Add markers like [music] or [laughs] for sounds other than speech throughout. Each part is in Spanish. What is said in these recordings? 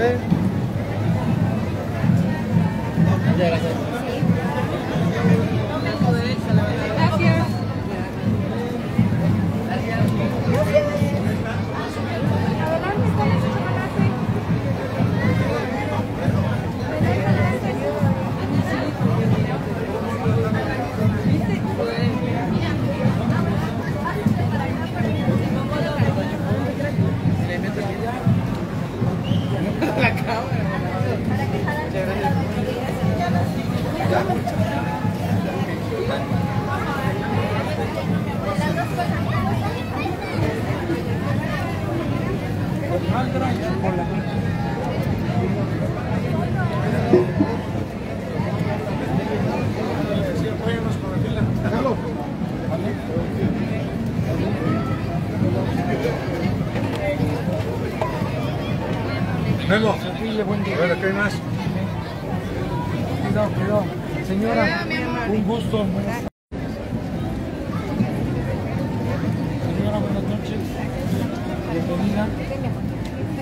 ¿eh?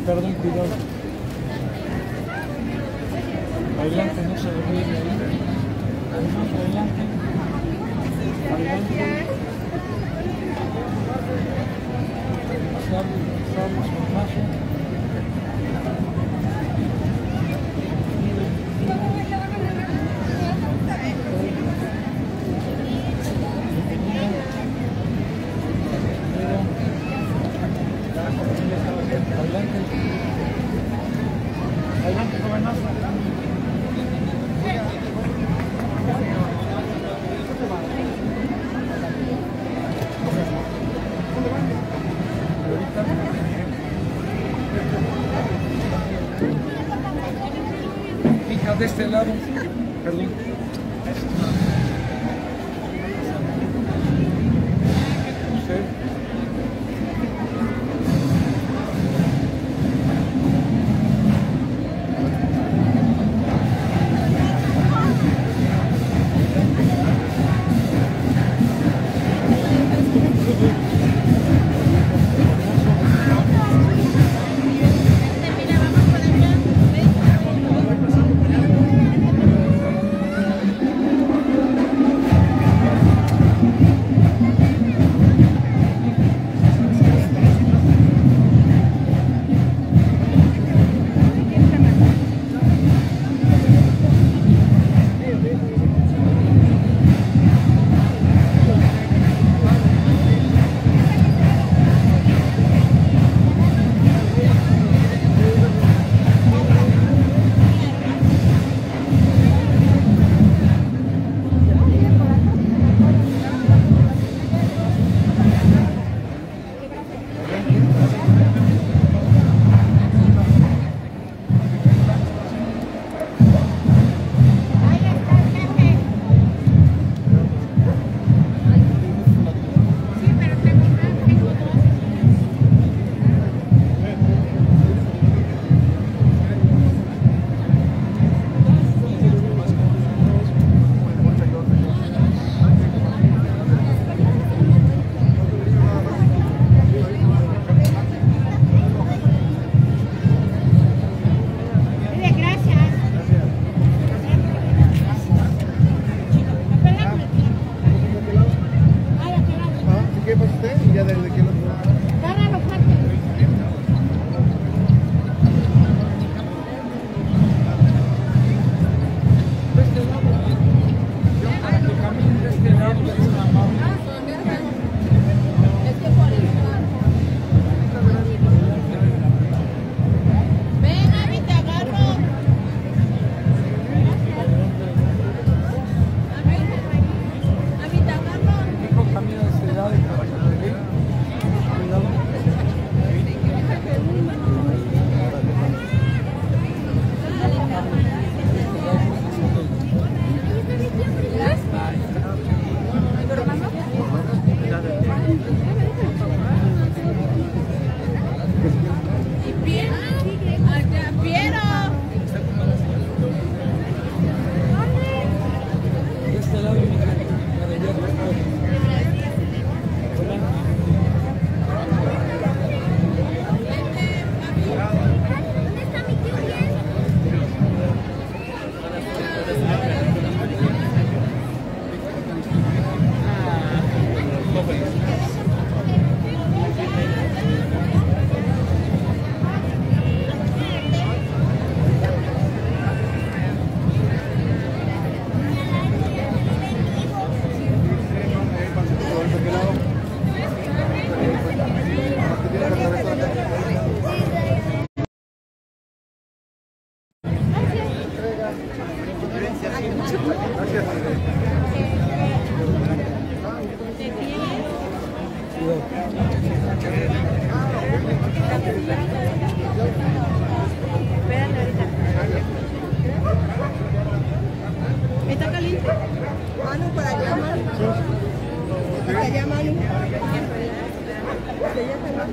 Perdón, cuidado. Adelante, no se ahí. Adelante, adelante. Adelante. este lado.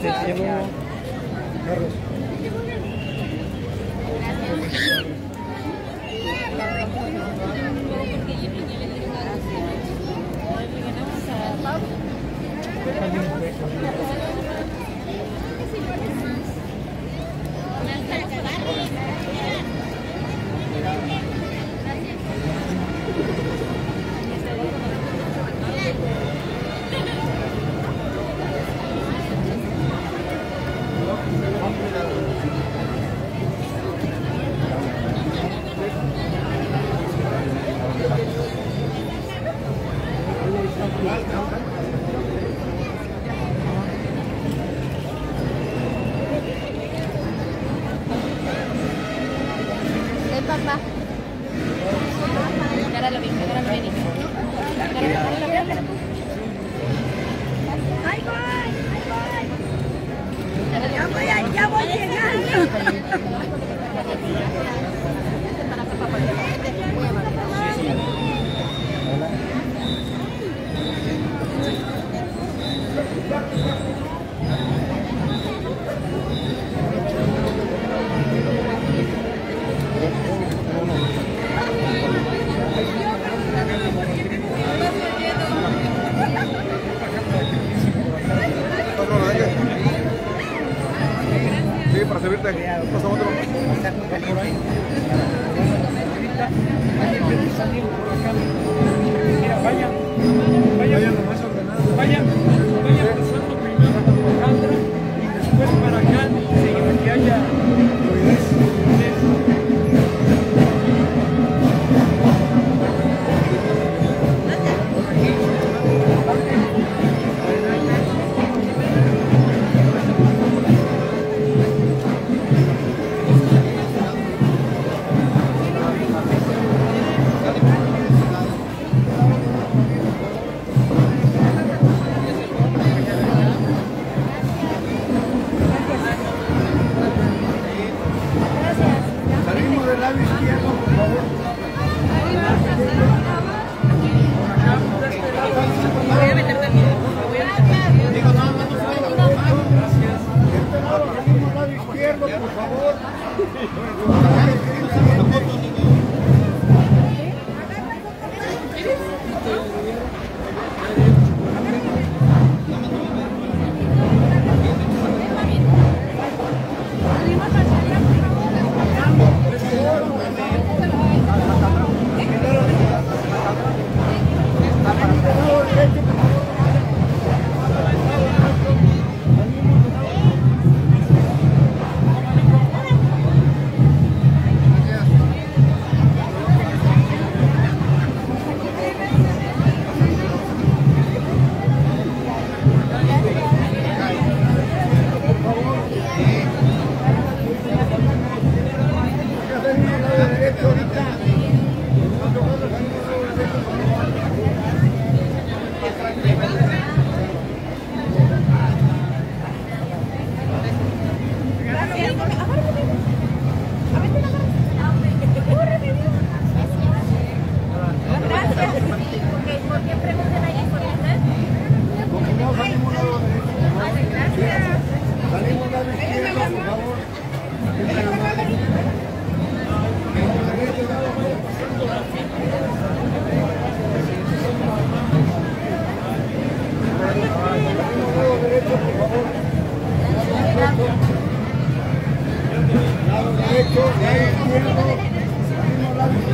Con lado izquierdo,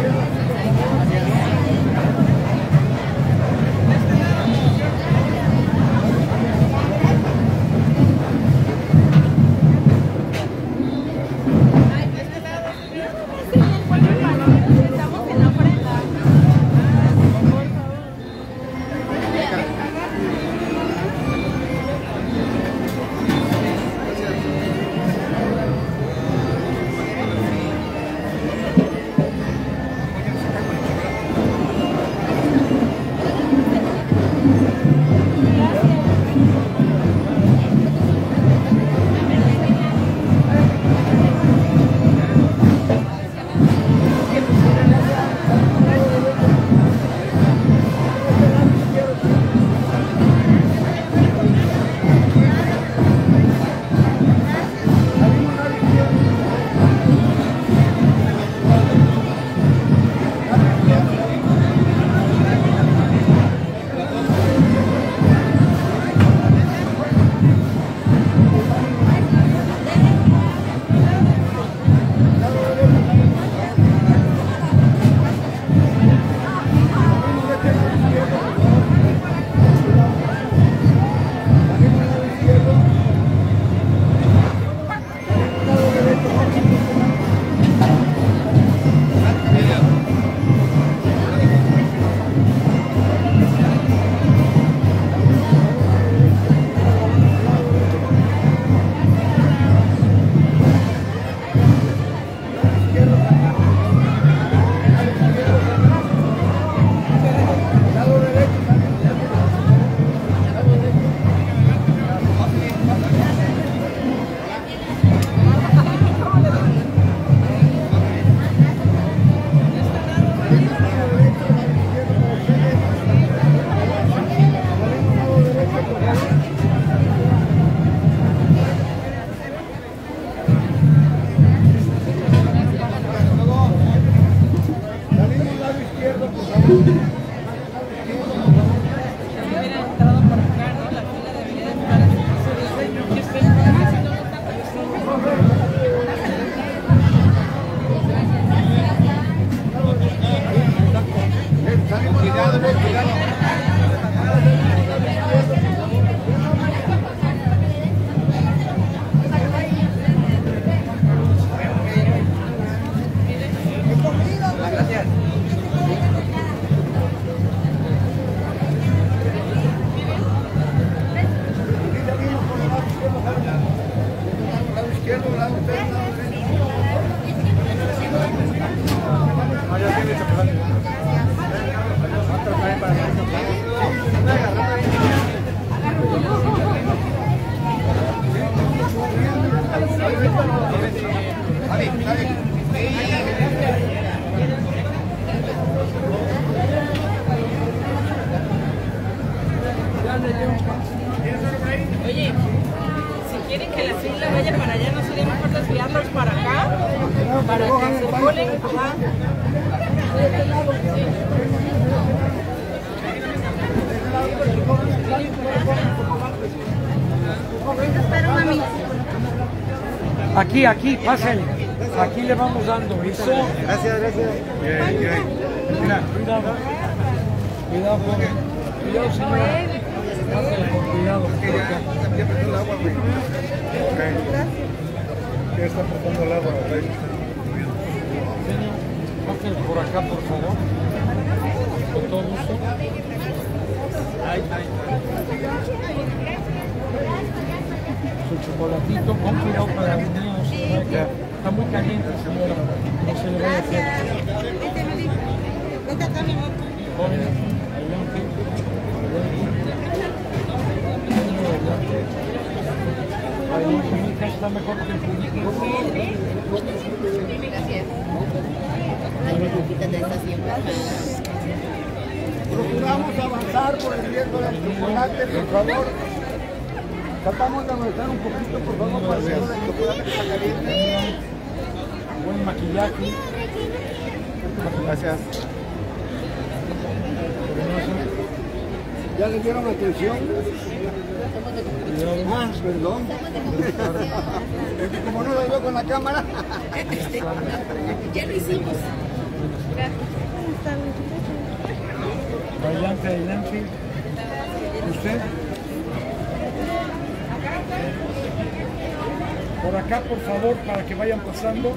Salimos al Aquí, aquí, pásenle. Aquí le vamos dando. Eso. Gracias, gracias. Bien, bien. Mira, cuidado. Cuidado. Cuidado, señora. Cuidado. el agua, güey. Ya está apretando el agua. Señor, por acá, por favor. Con todo gusto. Su chocolatito, con cuidado para los niños. Está muy caliente, señora. No se le vaya a hacer. Joven, adelante. Ahí, mi hija está mejor que el público. Procuramos avanzar por el riesgo del chocolate, por favor. Tratamos de avanzar un poquito, por favor, por el riesgo del chocolate que está caliente. Buen maquillaje. Gracias. ¿Ya les dieron atención? Ah, perdón. Es que como no lo veo con la cámara. [laughs] Adelante, adelante. ¿Usted? Por acá, por favor, para que vayan pasando.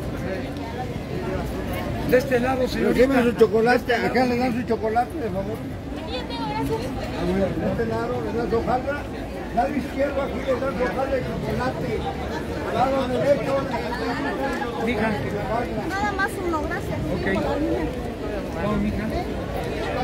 De este lado, Pero lleven su señorita. chocolate, acá le dan su chocolate, por favor. A ver, de este lado le dan su hojaldra. Lado izquierdo aquí le dan su hojaldra de chocolate. Lado derecho le dan Digan. Nada más uno, gracias. Ok. No, mija. Adelante. Adelante, adelante. izquierda,